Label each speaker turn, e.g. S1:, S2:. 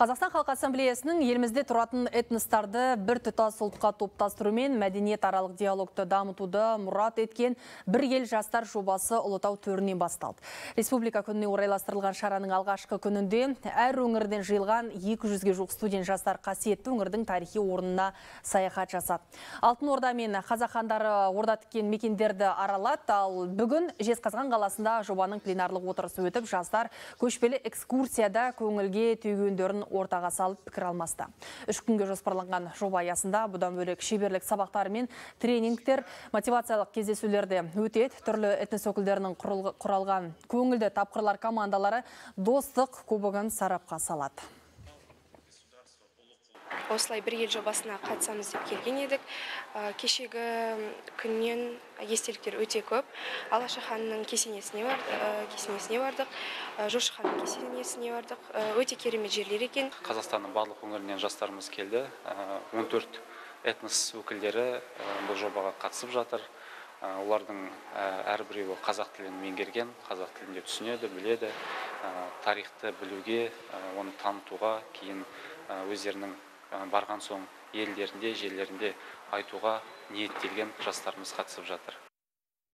S1: Қазақстан Халқы Ассамблеясының елімізде тұратын этностарды бір тұтас ұлтқа топтастырумен мәдениет аралық диалогты дамытуды мұрат еткен бір ел жастар жобасы Ұлытау төрінен басталды. Республика күніне орайластырылған шараның алғашқы күнінде әр өңірден жиылған 200-ге жуық студент жастар қасиетті өңірдің тарихи орнына саяхат жасады. Алтын Орда мен қазақ хандары орда тіккен мекендерді аралады, ал бүгін Жезқазған қаласында жобаның пленарлық отырысы өтіп, жастар көшпелі экскурсияда көңілге түйгендерін ортаға салып пікір алмасты. Үш күнге жоспарланған жоба аясында бұдан бөлек шеберлік сабақтары мен тренингтер, мотивациялық кездесулерде өтеді. Түрлі этнос өкілдерінің құралған көңілді тапқырлар командалары достық кубогын сарапқа салады
S2: осылай бір ел жобасына қатысамыз деп келген едік. Кешегі күннен естеліктер өте көп. Алаша ханның кесенесіне бардық кесенесіне бардық. Жошы ханның кесенесіне бардық. Өте керемет жерлер екен.
S3: Қазақстанның барлық өңірінен жастарымыз келді. 14 этнос өкілдері бұл жобаға қатысып жатыр. Олардың әрбіреуі қазақ тілін меңгерген қазақ тілінде түсінеді біледі. Тарихты білуге оны танытуға кейін өздерінің барған соң елдерінде жерлерінде айтуға ниеттелген жастарымыз қатысып жатыр.